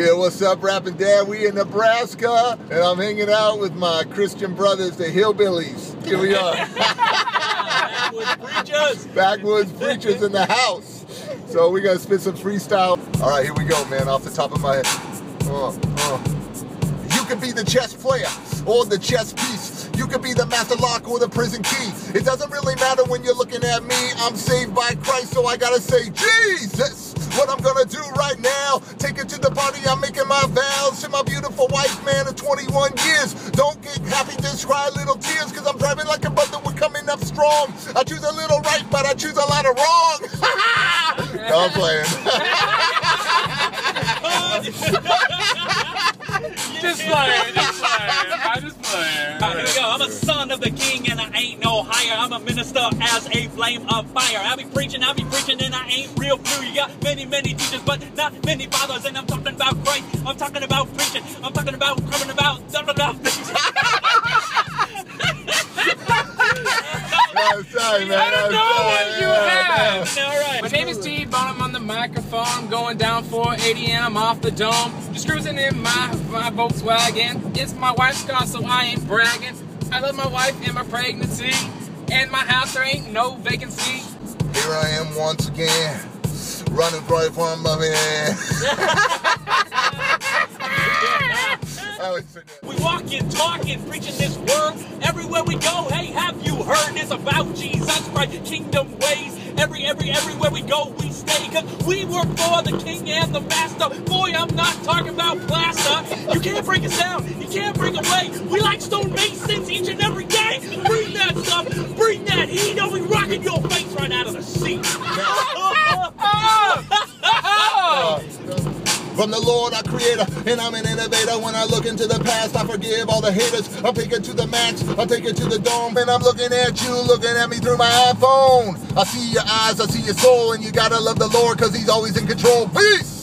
Yeah, what's up, rapping dad? We in Nebraska, and I'm hanging out with my Christian brothers, the Hillbillies. Here we are. Backwoods preachers. Backwoods preachers in the house. So we're gonna spit some freestyle. All right, here we go, man. Off the top of my head. Uh, uh. You could be the chess player or the chess piece. You could be the master lock or the prison key. It doesn't really matter when you're looking at me. I'm saved by Christ, so I gotta say, Jesus. What I'm gonna do right now, take it to the party, I'm making my vows to my beautiful wife, man, of 21 years. Don't get happy, just cry little tears, cause I'm driving like a brother, we're coming up strong. I choose a little right, but I choose a lot of wrong. no, I'm playing. Just playing, just playing. I'm just playing. I'm a son of the king and I ain't no higher. I'm a minister as a flame of fire. I be preaching, I be preaching, and I ain't real blue. You got many, many teachers, but not many fathers. And I'm talking about Christ. I'm talking about preaching. I'm talking about coming about, talking about things. I'm sorry, man. I don't I'm know sorry. what you Yeah, have. Alright. My name is Steve Bone. I'm on the microphone. I'm going down 480 and I'm off the dome. Just cruising in my, my Volkswagen. It's my wife's car, so I ain't bragging. I love my wife and my pregnancy. And my house, there ain't no vacancy. Here I am once again, running right from my man. I always forget. We walking, talking, preaching this word everywhere we go. Hey, have you heard this about Jesus Christ? Kingdom ways. Every, every, everywhere we go, we stay. Cause we work for the King and the Master. Boy, I'm not talking about plaster. You can't break us down. You can't break away. We like stone masons each and every day. Bring that stuff. Bring that heat. Or we rocking your face right out of the seat. From the Lord, our creator, and I'm an innovator. When I look into the past, I forgive all the haters. I take it to the max, I take it to the dome, and I'm looking at you, looking at me through my iPhone. I see your eyes, I see your soul, and you gotta love the Lord, cause he's always in control. Peace!